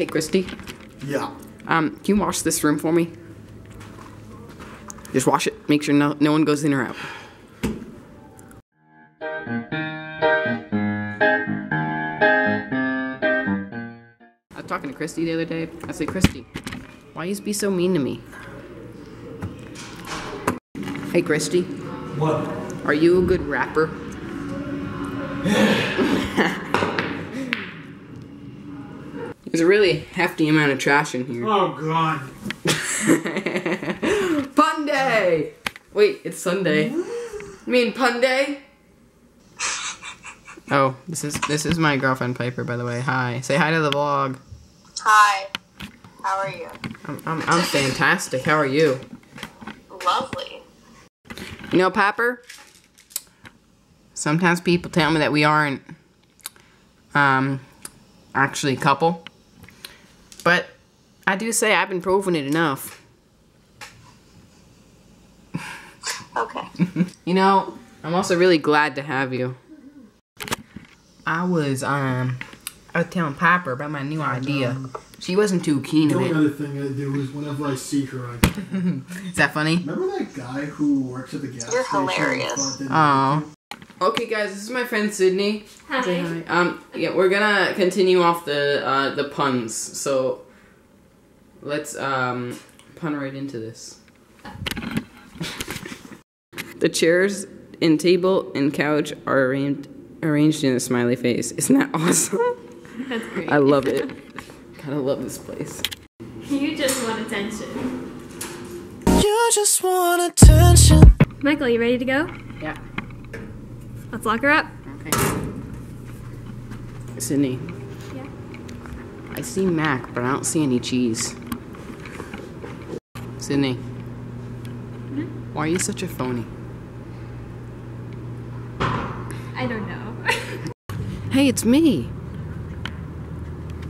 Hey, Christy. Yeah. Um, can you wash this room for me? Just wash it. Make sure no, no one goes in or out. I was talking to Christy the other day. I said, Christy, why you be so mean to me? Hey, Christy, What? are you a good rapper? There's a really hefty amount of trash in here. Oh god. Pun day! Wait, it's Sunday. You mean pun day? Oh, this is this is my girlfriend Piper, by the way. Hi. Say hi to the vlog. Hi. How are you? I'm I'm, I'm fantastic. How are you? Lovely. You know, Pepper. Sometimes people tell me that we aren't um actually a couple, but I do say I've been proving it enough. Okay. You know, I'm also really glad to have you. I was um I was telling Piper about my new idea. She wasn't too keen The of only other thing I do is whenever I see her, I Is that funny? remember that guy who works at the gas You're station. hilarious. Oh. Okay, guys, this is my friend Sydney. Say hi. Um, yeah, we're gonna continue off the uh, the puns. So let's um pun right into this. the chairs and table and couch are arranged arranged in a smiley face. Isn't that awesome? That's great. I love it. Kind of love this place. You just want attention. You just want attention. Michael, you ready to go? Yeah. Let's lock her up. Okay. Sydney. Yeah. I see mac, but I don't see any cheese. Sydney. Mm-hmm. Why are you such a phony? I don't know. Hey, it's me.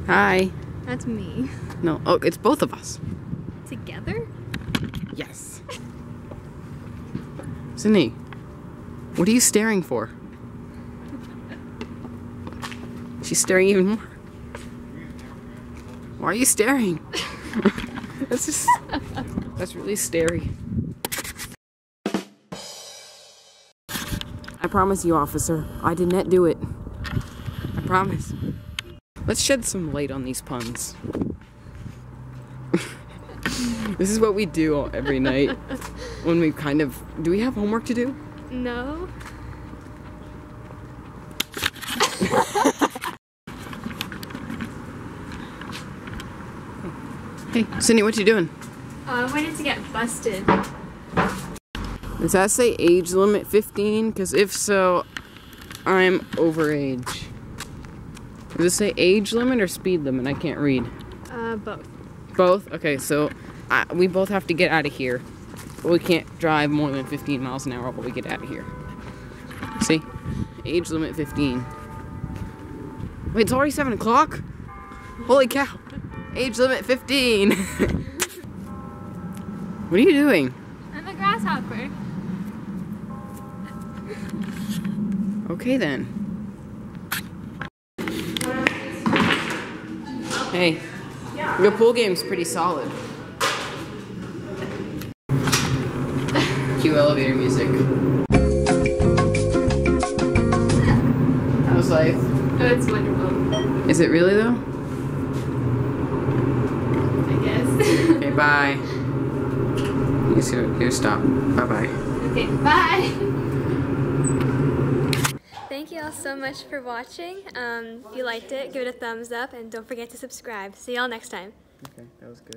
Hi. That's me. No, oh, it's both of us. Together? Yes. Sydney, what are you staring for? She's staring even more. Why are you staring? that's just. That's really scary. I promise you, officer, I did not do it. I promise. Let's shed some light on these puns. this is what we do every night when we kind of. Do we have homework to do? No. Hey, Cindy, what you doing? Oh, I wanted to get busted. Does that say age limit 15? Because if so, I'm over age. Does it say age limit or speed limit? I can't read. Uh, both. Both? Okay, so I, we both have to get out of here. We can't drive more than 15 miles an hour while we get out of here. See? Age limit 15. Wait, it's already 7 o'clock? Holy cow. Age limit 15. what are you doing? I'm a grasshopper. Okay then. Hey, your pool game's pretty solid. Cue elevator music. How's life? Oh, it's wonderful. Is it really though? I guess. Okay, bye. You see, here, stop. Bye bye. okay, bye. Thank you all so much for watching. Um, if you liked it, give it a thumbs up and don't forget to subscribe. See y'all next time. Okay, that was good.